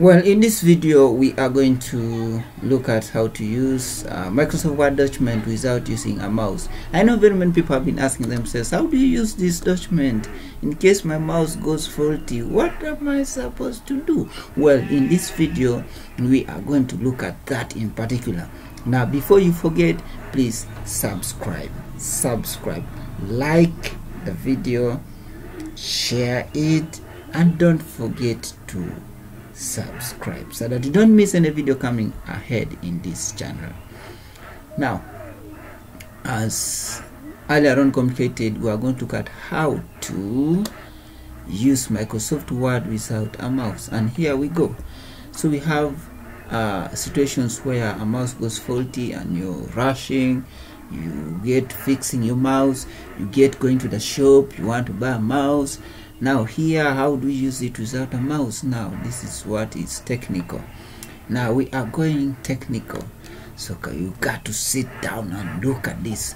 Well, in this video, we are going to look at how to use uh, Microsoft Word document without using a mouse. I know very many people have been asking themselves, how do you use this document in case my mouse goes faulty? What am I supposed to do? Well, in this video, we are going to look at that in particular. Now, before you forget, please subscribe, subscribe, like the video, share it, and don't forget to subscribe so that you don't miss any video coming ahead in this channel. Now as earlier on communicated we are going to look at how to use Microsoft Word without a mouse and here we go. So we have uh, situations where a mouse goes faulty and you're rushing you get fixing your mouse you get going to the shop you want to buy a mouse now here how do we use it without a mouse? Now this is what is technical. Now we are going technical. So you got to sit down and look at this.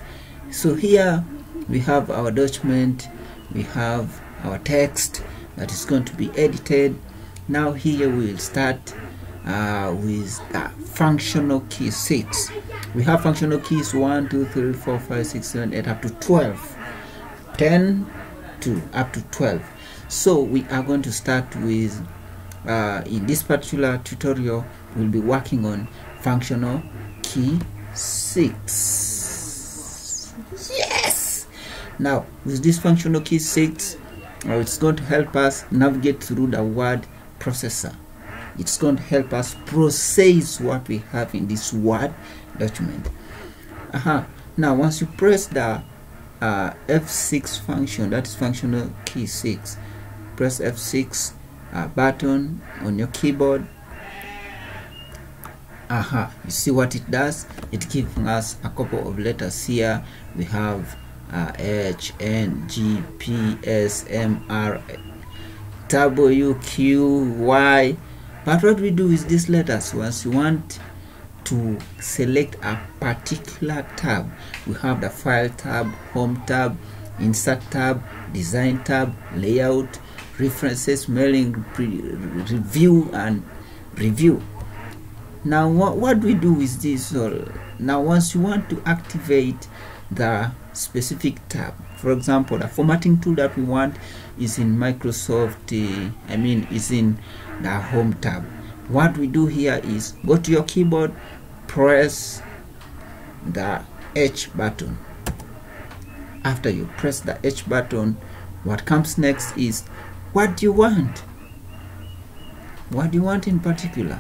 So here we have our document. We have our text that is going to be edited. Now here we will start uh, with uh, functional key 6 we have functional keys 1 2 3 4 5 6 7 8 up to 12 10 to up to 12 so we are going to start with uh, in this particular tutorial we'll be working on functional key 6 yes! Now with this functional key 6 uh, it's going to help us navigate through the word processor. It's going to help us process what we have in this word document. Uh -huh. now once you press the uh, F6 function that is functional key 6 press F6 uh, button on your keyboard. Aha you see what it does? It gives us a couple of letters here. We have uh, H N G P S M R W Q Y. But what we do is these letters once you want to select a particular tab we have the file tab home tab insert tab design tab layout references mailing review and review. Now what, what we do with this all? Now once you want to activate the specific tab for example the formatting tool that we want is in microsoft uh, i mean is in the home tab. What we do here is go to your keyboard press the h button. After you press the h button what comes next is what do you want? What do you want in particular?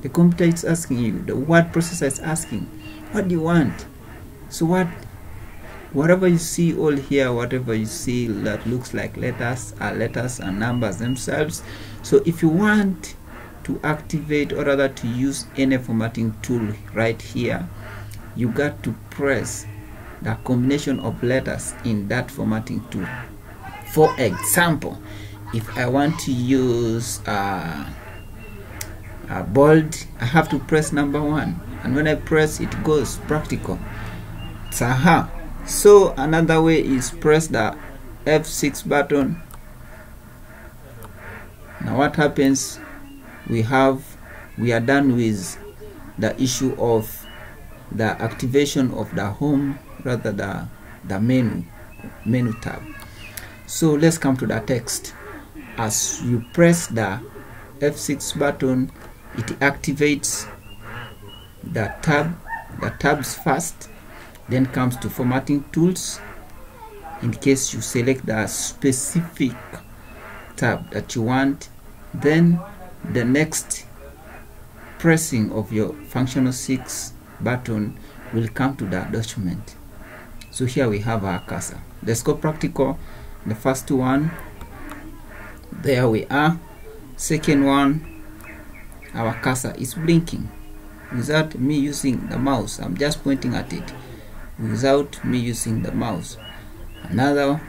The computer is asking you. The word processor is asking. What do you want? So what whatever you see all here whatever you see that looks like letters are letters and numbers themselves. So if you want to activate or rather to use any formatting tool right here you got to press the combination of letters in that formatting tool for example if I want to use uh, a bold I have to press number one. And when I press it goes practical. Saha. so another way is press the F6 button. Now what happens? We have we are done with the issue of the activation of the home rather the the menu menu tab so let's come to the text. As you press the F6 button it activates the tab the tabs first then comes to formatting tools. In case you select the specific tab that you want then the next pressing of your functional 6 button will come to the document. So here we have our cursor. Let's go practical the first one there we are. Second one our cursor is blinking. Without me using the mouse i'm just pointing at it. Without me using the mouse. Another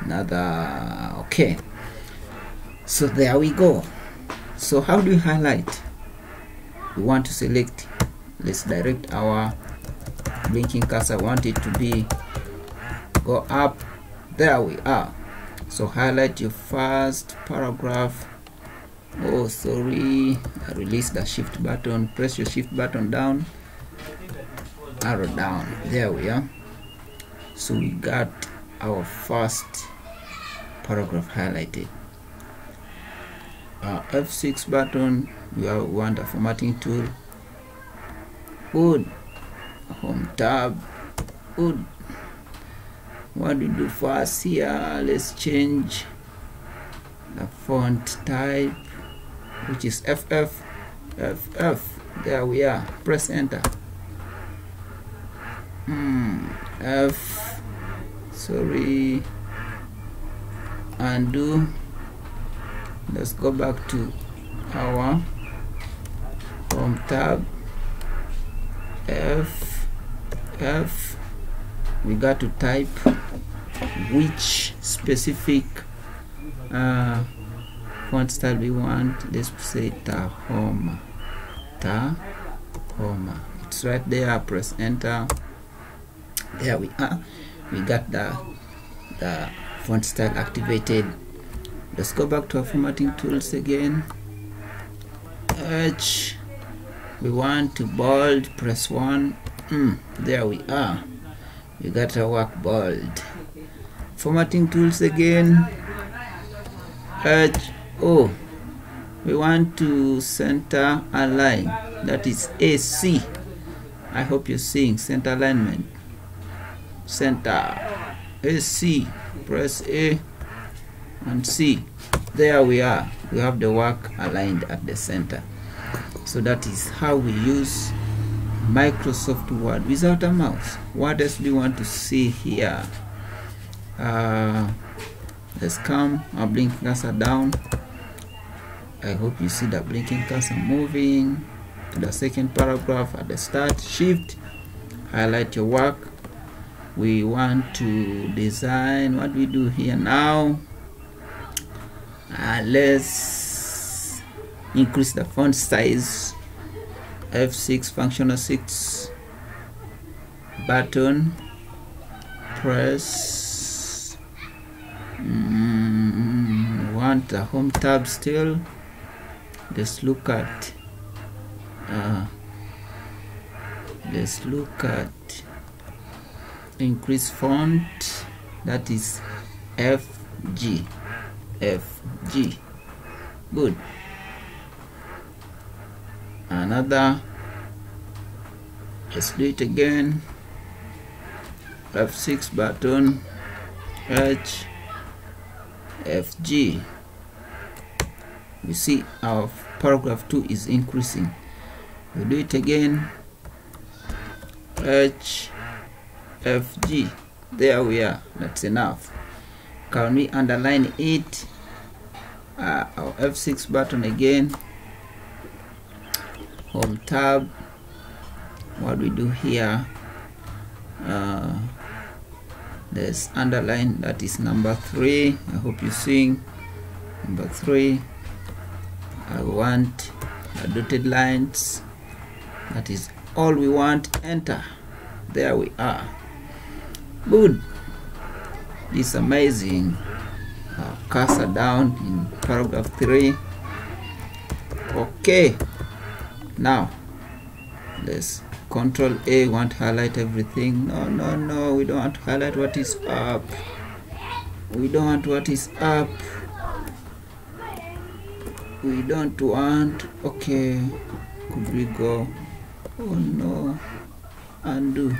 another okay. So there we go. So how do we highlight? We want to select let's direct our blinking cursor. Want it to be go up there we are. So highlight your first paragraph. Oh sorry. I the shift button. Press your shift button down. Arrow down. There we are. So we got our first paragraph highlighted. Uh, F6 button. We want a formatting tool. Good. Home tab. Good what we do first here let's change the font type which is FF FF there we are. Press enter. Hmm F sorry. Undo let's go back to our home tab. F F. We got to type which specific uh, font style we want? Let's say Tahoma Tahoma it's right there press enter. There we are. We got the the font style activated. Let's go back to our formatting tools again. H we want to bold press 1 mm, there we are. We got our work bold formatting tools again. H O. We want to center align. That is AC I hope you're seeing center alignment. Center. AC press A and C. There we are. We have the work aligned at the center. So that is how we use Microsoft Word without a mouse. What else do you want to see here uh, let's come. Our blink cursor down. I hope you see the blinking cursor moving. To the second paragraph at the start shift. Highlight your work. We want to design. What we do here now? Uh, let's increase the font size. F6 functional 6 button. Press mm, want the home tab still? Let's look at uh, let's look at increase font. That is FG FG good. Another. Let's do it again. F6 button H FG you see our paragraph 2 is increasing. We do it again. H FG there we are. That's enough. Can we underline it? Uh, our F6 button again. Home tab. What we do here? Uh, let's underline that is number three. I hope you're seeing number three. I want dotted lines. That is all we want. Enter. There we are. Good. This amazing uh, cursor down in paragraph 3 okay. Now let's control a want to highlight everything. No no no we don't want to highlight what is up. We don't want what is up. We don't want okay could we go? Oh no. Undo.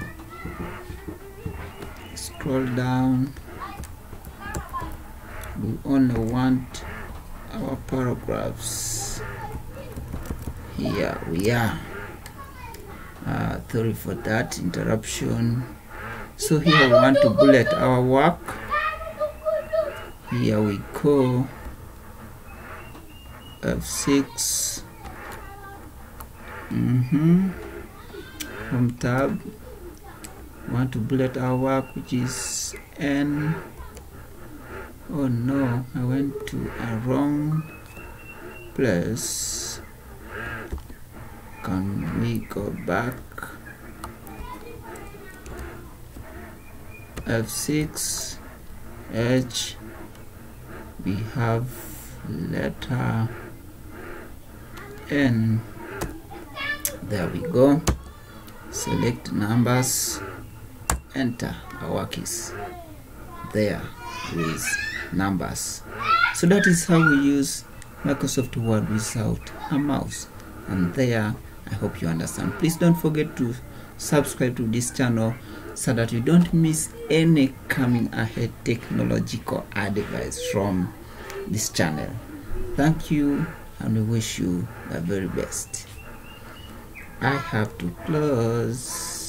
Scroll down. We only want our paragraphs. Here we are uh, sorry for that interruption. So here we want to bullet our work. Here we go. F6 mm-hmm. Home tab. Want to bullet our work which is N. Oh no. I went to a wrong place can we go back? F6 H we have letter and there we go. Select numbers enter our keys. There with numbers. So that is how we use Microsoft Word without a mouse. And there I hope you understand. Please don't forget to subscribe to this channel so that you don't miss any coming ahead technological advice from this channel. Thank you and we wish you the very best. I have to close